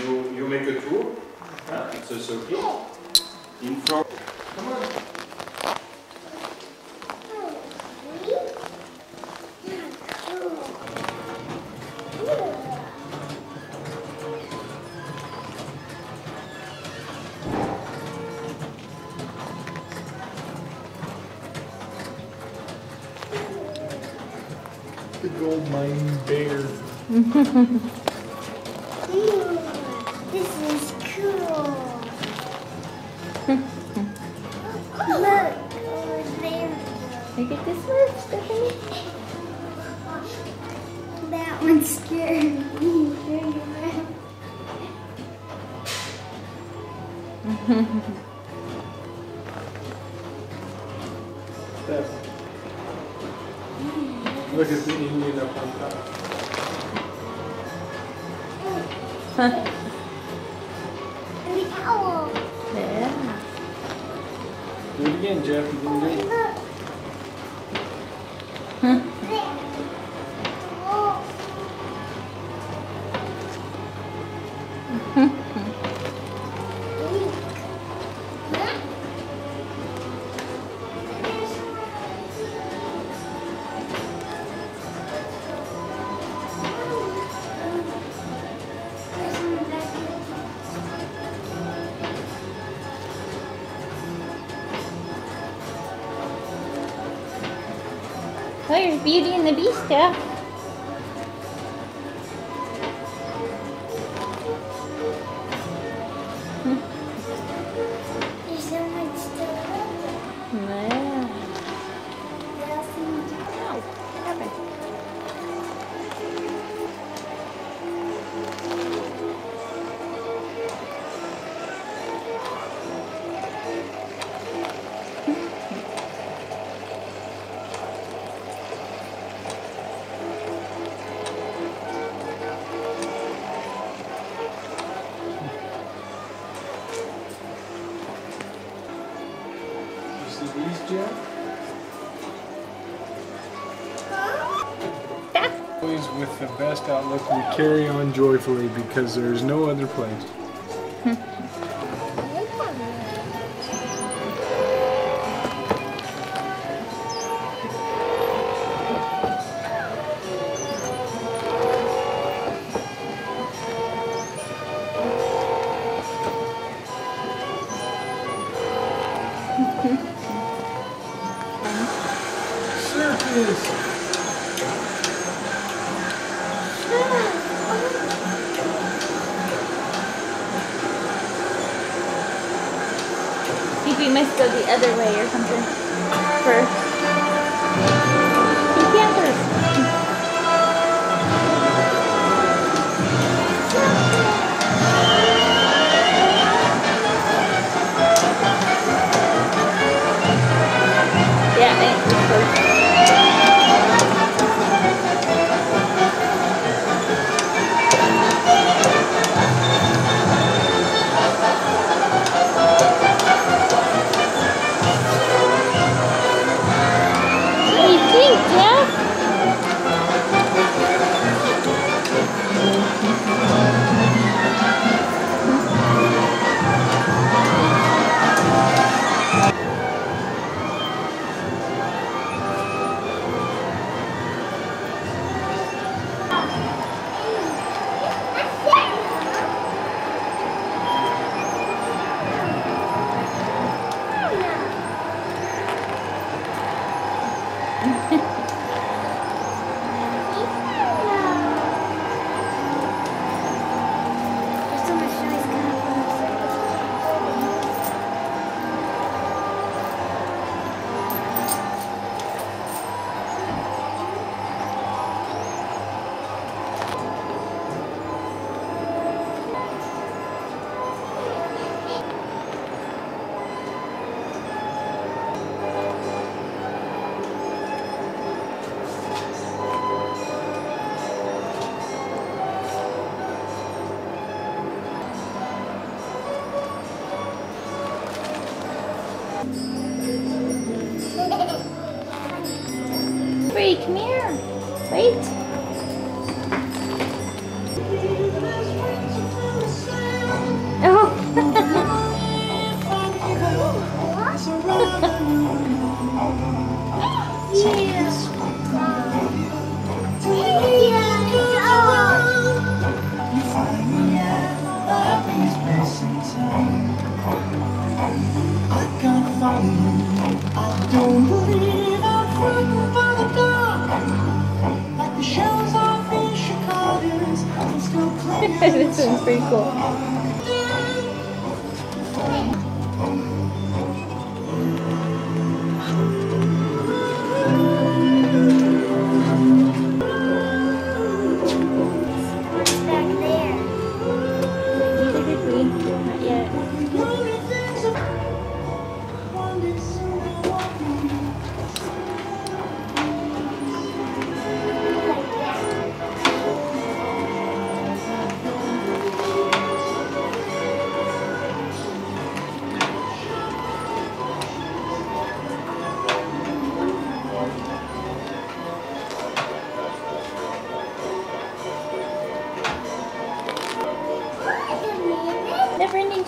you, you make a tour, it's in front. Come on. Ooh, this is cool. Look. Look at this one, Stephanie. That one scared me. Do it Oh, here's Beauty and the Beast stuff. Best outlook, we carry on joyfully because there is no other place. Circus! think we must go the other way or something first. Playing. this one's pretty cool.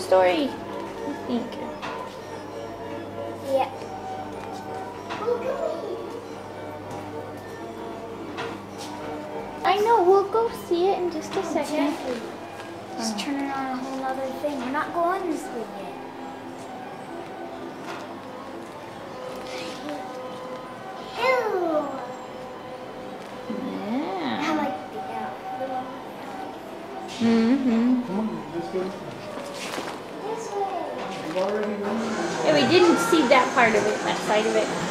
Story. I think. Yeah. Look at me. I know. We'll go see it in just a second. Jeffrey. Just turning on a whole other thing. We're not going this way yet. That part of it, that side of it.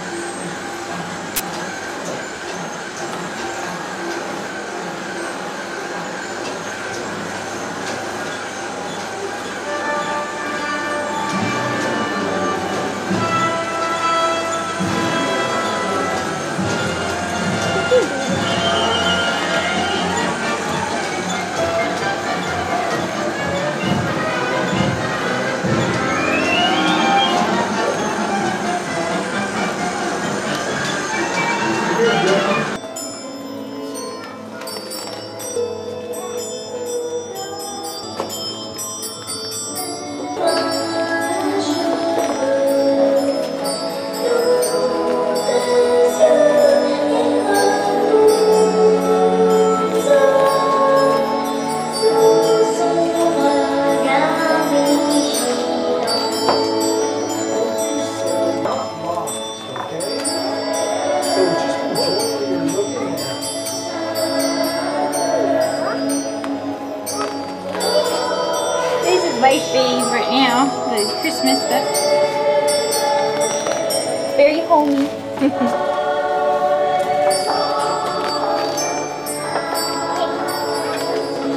Favorite now, the Christmas stuff. Very homey.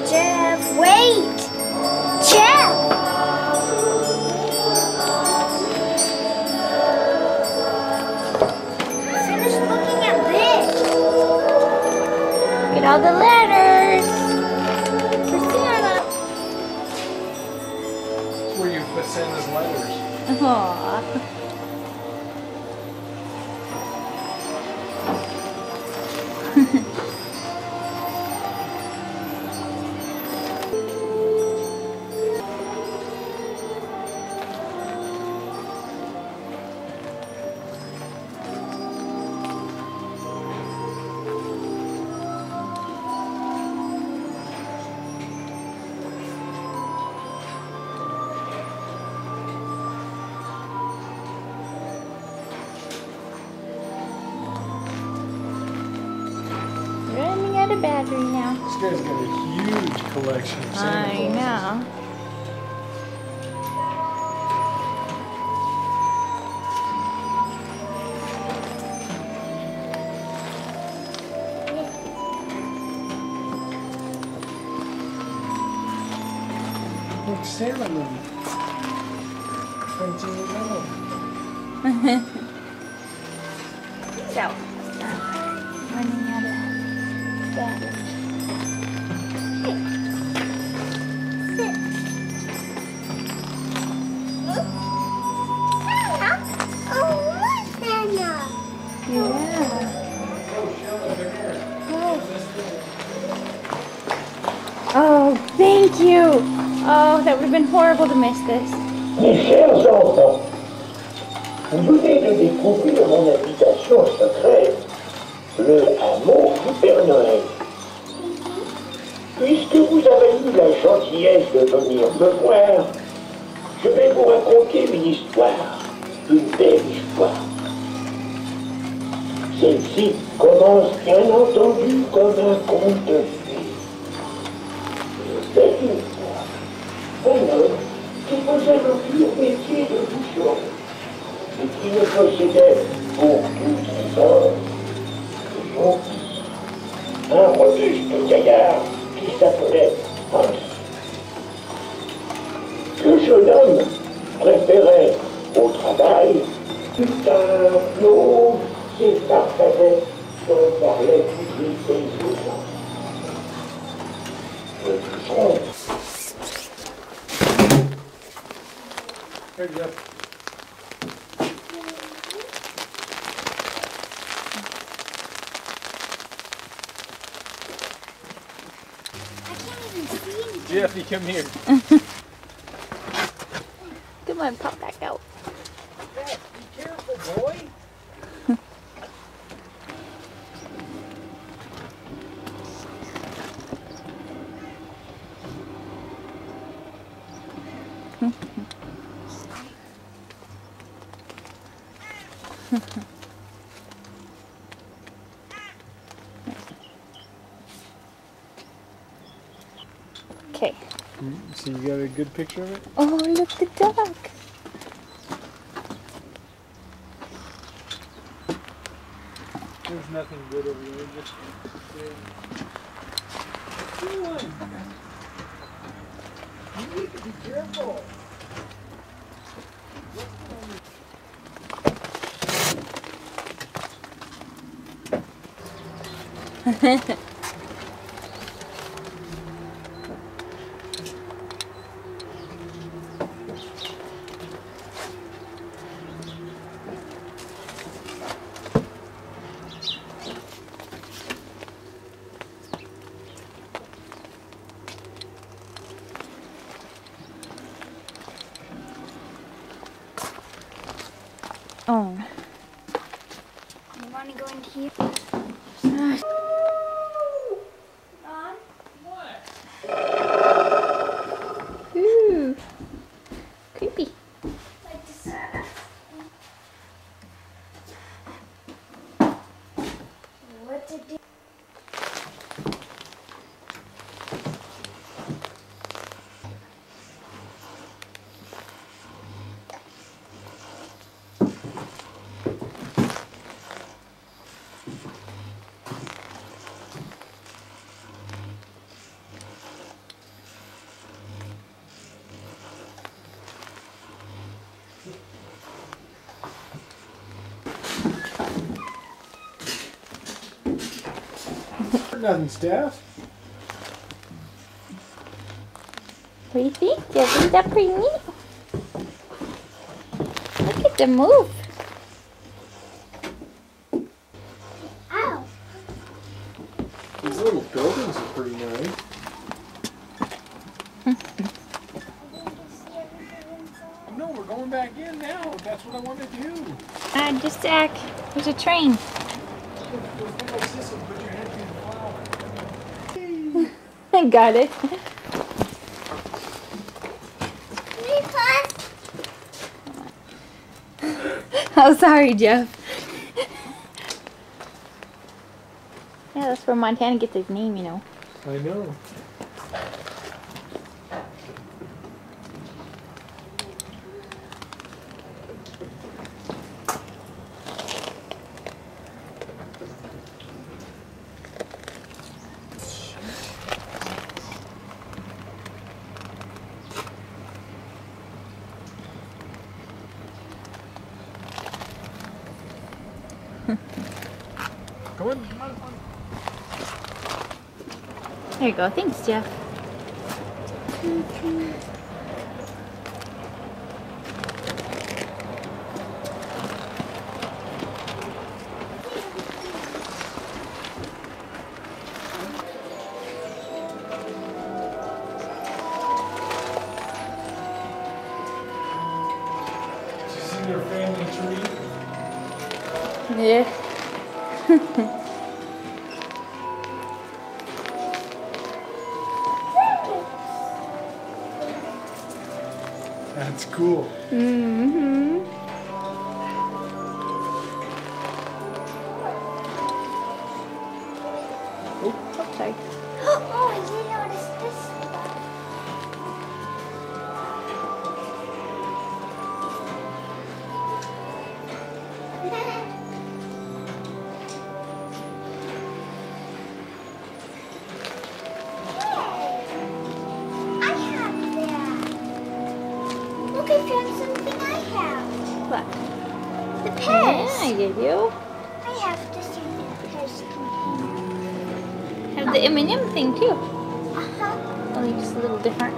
Jeff, wait! Jeff! Looking at this. All the. Letters. Guy's got a huge collection of Santa I Clauses. know. Look, Santa movie. Have been horrible to miss this. Mes chers enfants, vous venez de découvrir mon habitation secrète, le hameau du Père Noël. Puisque vous avez eu la gentillesse de venir me voir, je vais vous raconter une histoire, une belle histoire. Celle-ci commence bien entendu comme un conte de. je possédais pour tout trésor, toujours, un robuste gaillard qui s'appelait Hans. Le jeune homme préférait au travail tout un lot qu'il partageait dont parlait public et autres. Le bouchon. Très bien. Jeffy, come here. Come on, pop back out. Be careful, boy. Okay. So you got a good picture of it? Oh, look the duck. There's nothing good over there. Just What you need to be careful. Oh. Nothing, Steph. What do you think, Isn't that pretty neat? Look at the move. Ow! These little buildings are pretty nice. No, we're going back in now. That's what I want to do. Uh, just Zach. There's a train. I got it. I'm oh, sorry, Jeff. yeah, that's where Montana gets his name, you know. I know. There you go. Thanks, Jeff. Family tree? Yeah. cool. Mm-hmm. Yeah, purse. I did you. I have to see the purse. Have the M&M thing too. Uh-huh. Only just a little different.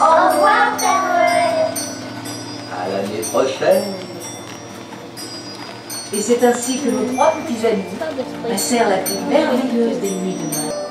Au revoir, Père Noël. À l'année prochaine. Et c'est ainsi que nos trois petits amis passèrent la plus merveilleuse des nuits de Noël.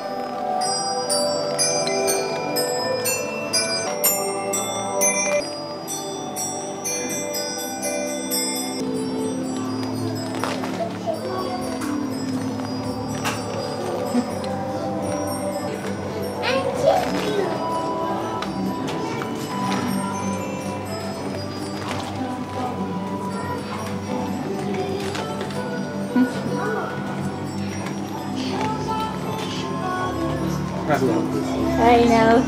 I love this. I know.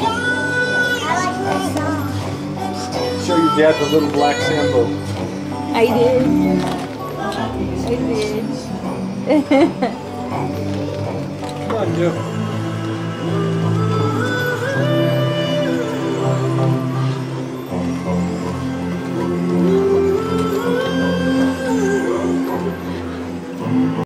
I like this song. Show your dad the little black Sambo. I did. I did. Come on, Joe.